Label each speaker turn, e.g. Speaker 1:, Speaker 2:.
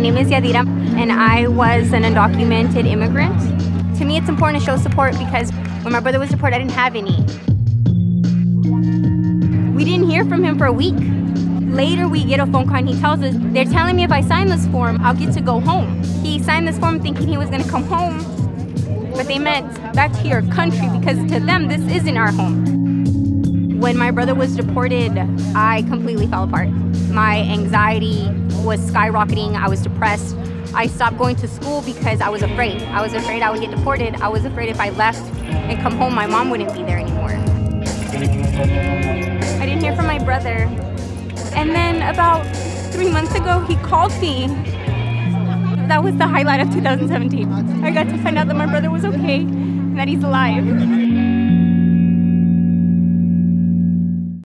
Speaker 1: name is Yadira, and I was an undocumented immigrant. To me, it's important to show support because when my brother was deported, I didn't have any. We didn't hear from him for a week. Later, we get a phone call and he tells us they're telling me if I sign this form, I'll get to go home. He signed this form thinking he was going to come home, but they meant back to your country because to them, this isn't our home. When my brother was deported, I completely fell apart. My anxiety was skyrocketing. I was depressed. I stopped going to school because I was afraid. I was afraid I would get deported. I was afraid if I left and come home, my mom wouldn't be there anymore. I didn't hear from my brother and then about three months ago, he called me. That was the highlight of 2017. I got to find out that my brother was okay and that he's alive.